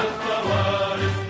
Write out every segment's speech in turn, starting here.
والكوارث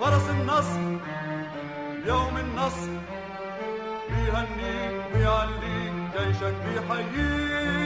فرس النصر يوم النصر بيهنيك بيعليك جيشك بيحييك.